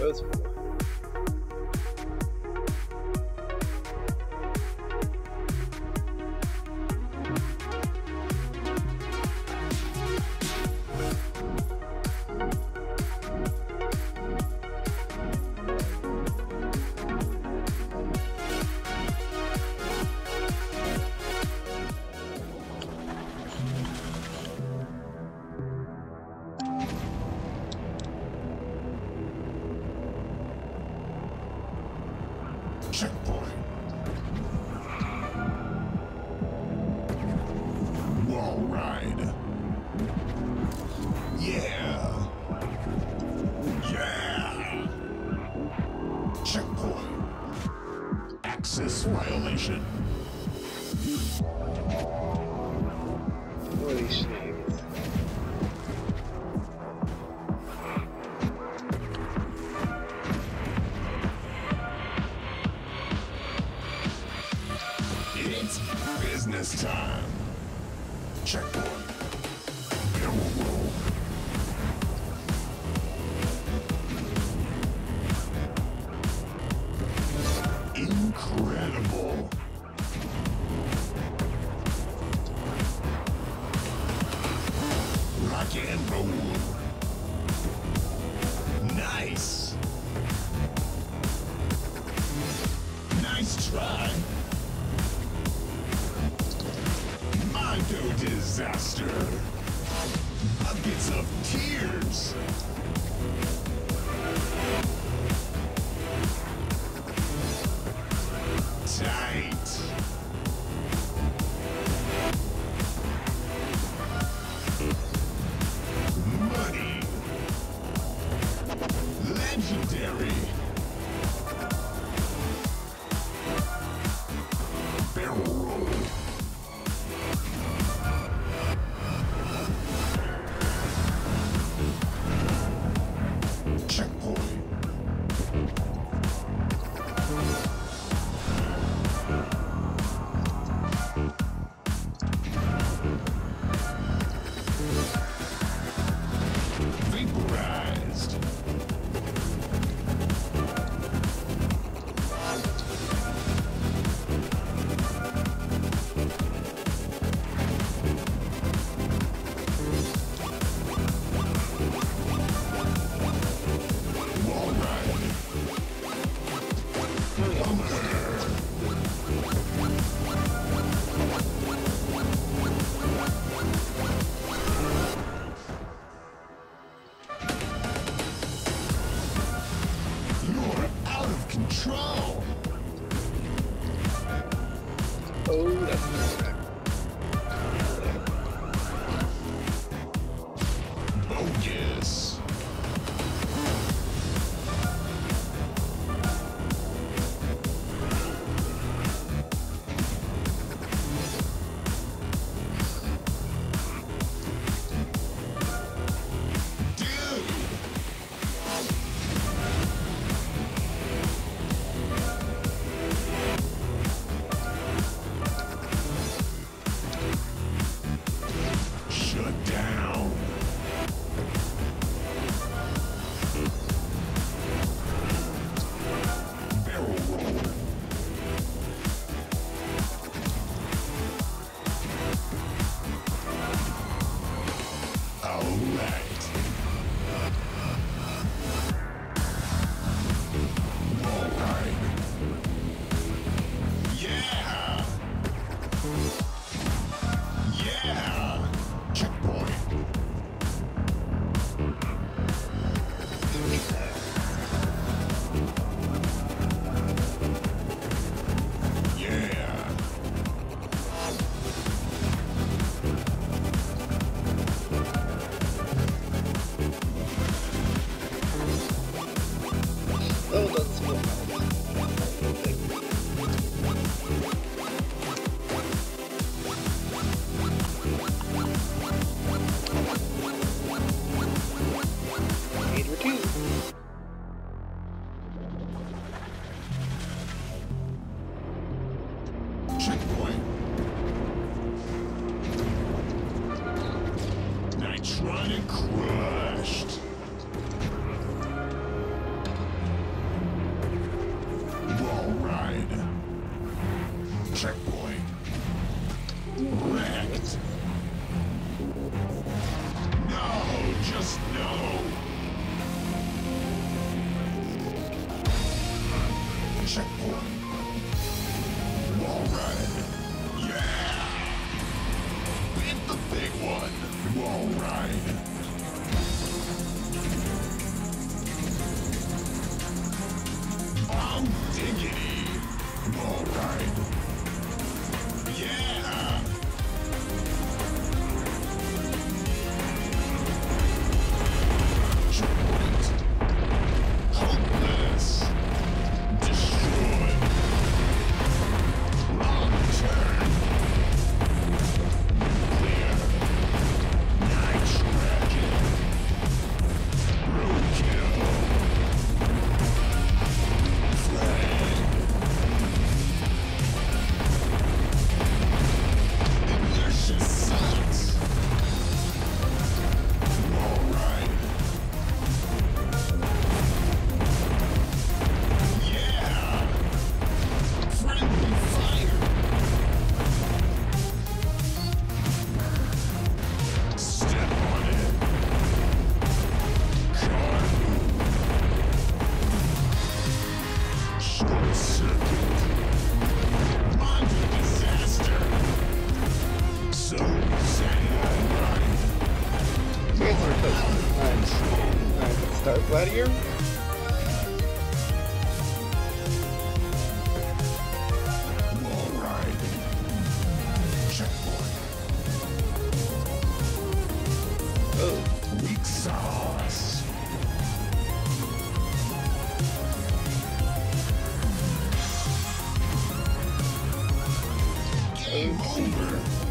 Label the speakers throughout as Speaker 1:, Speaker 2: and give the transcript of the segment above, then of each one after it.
Speaker 1: Both Game over.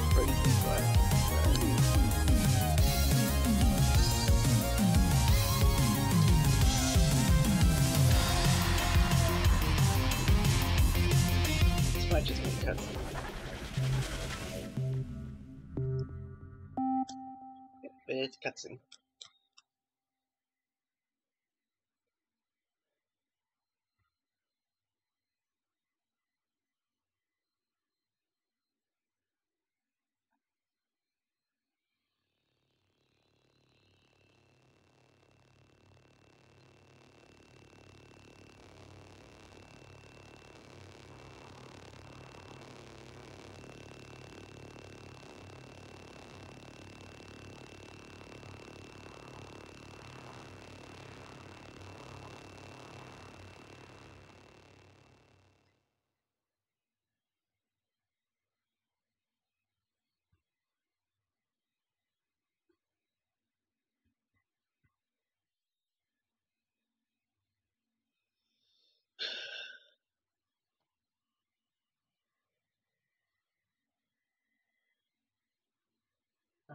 Speaker 2: crazy guy. This might just cutscene. It's cutscene.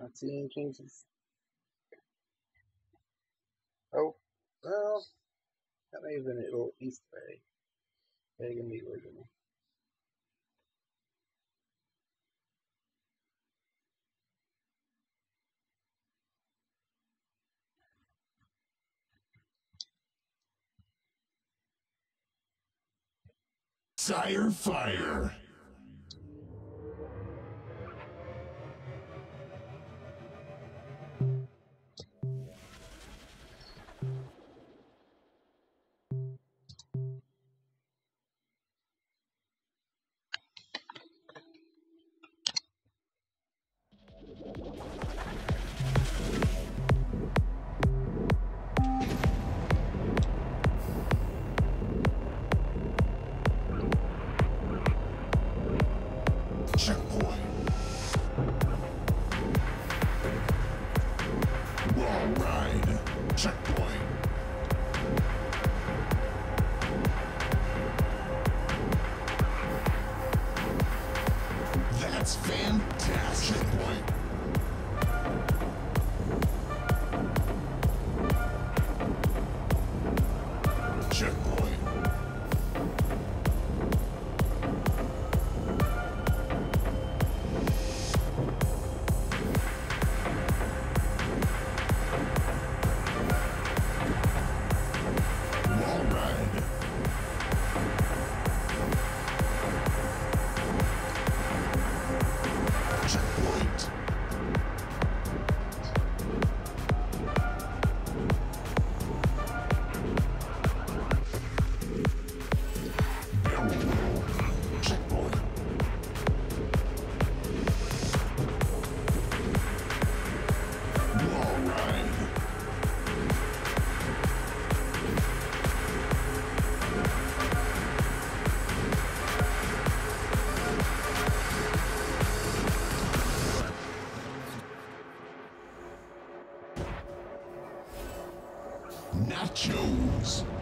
Speaker 2: my teenagers is oh well that may have been a little Easter egg. They can be original.
Speaker 1: Sire Fire! All right. Checkpoint. Nachos. Barrel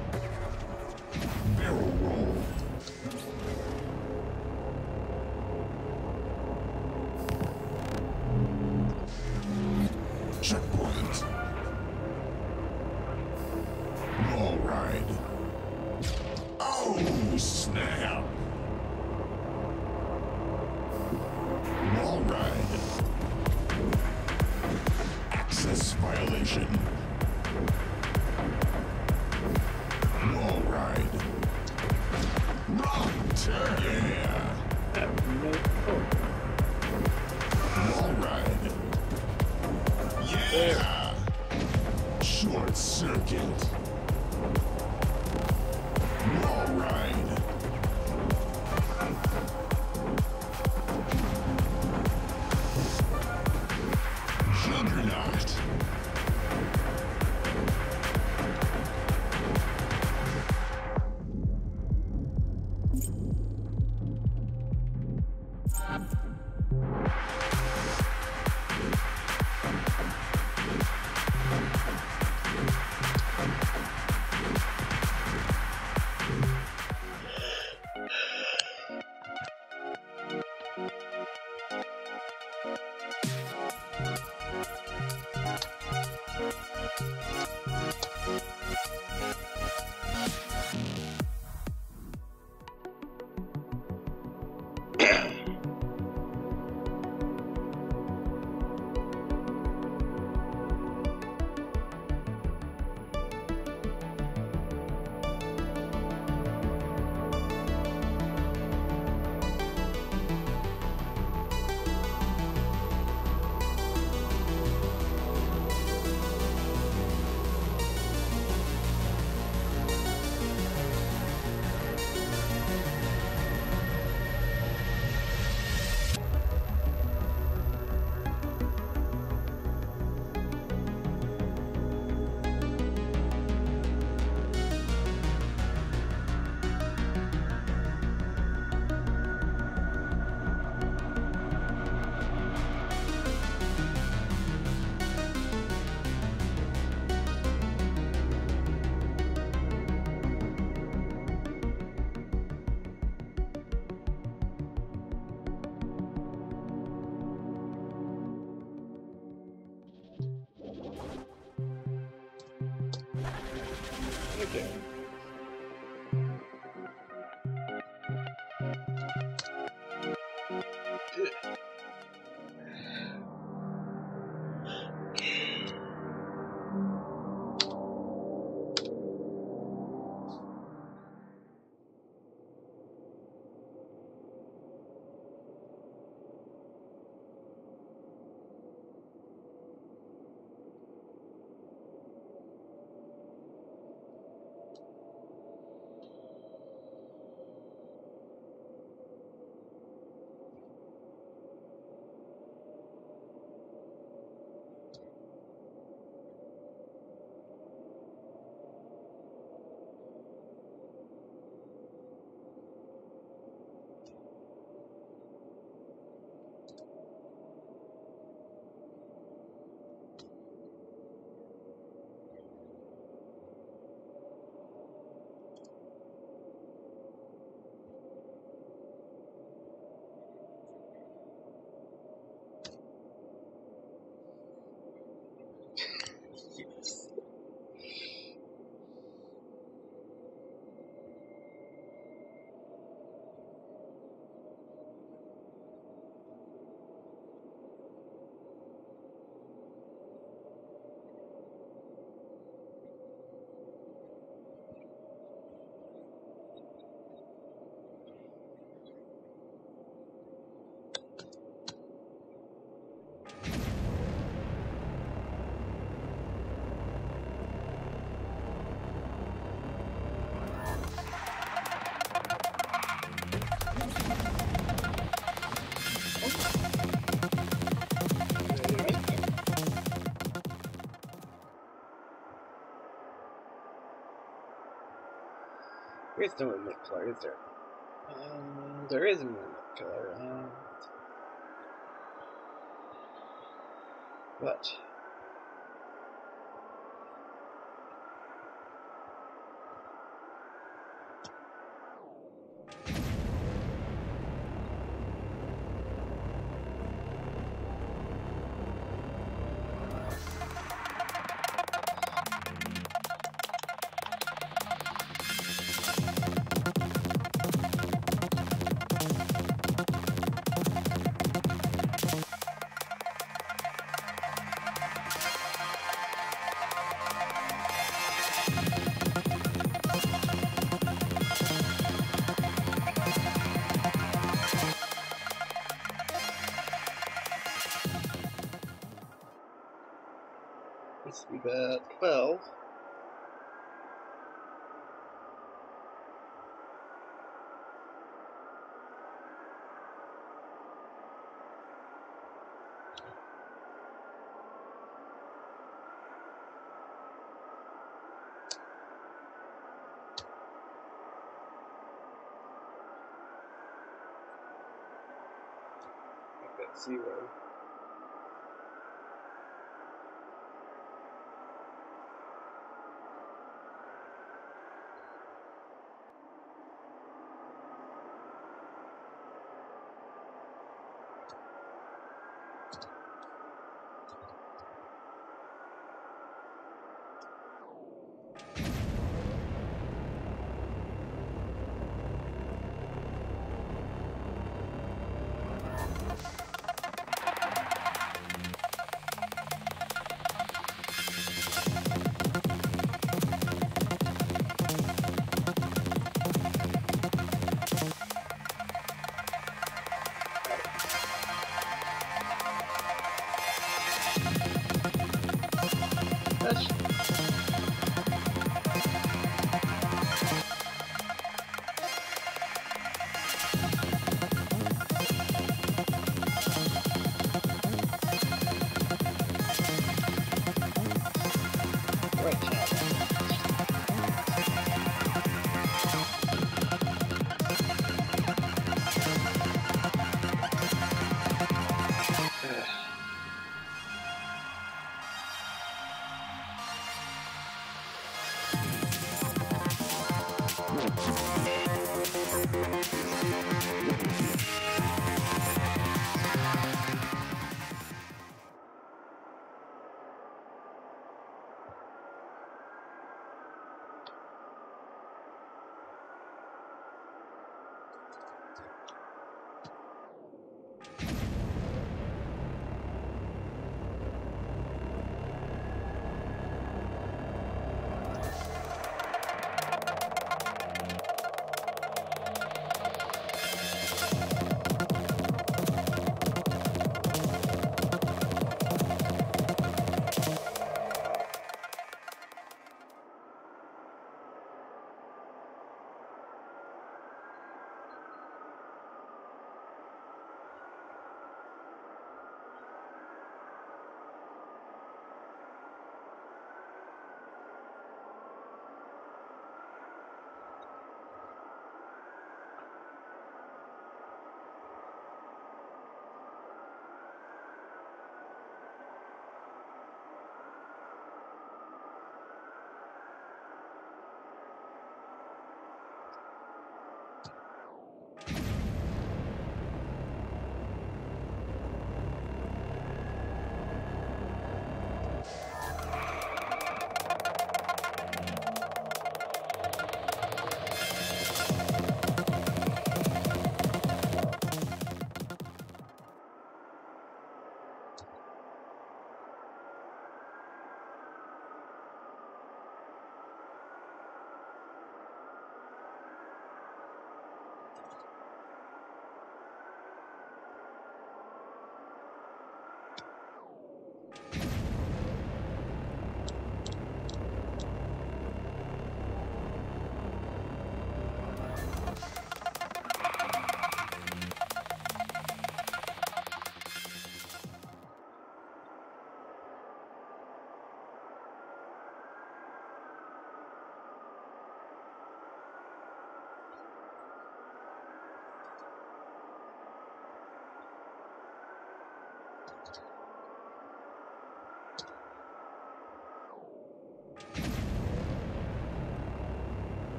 Speaker 2: There's no limit killer, is there? Um, there is a limit killer. Um, but zero.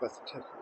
Speaker 2: Here. Just, it's specific.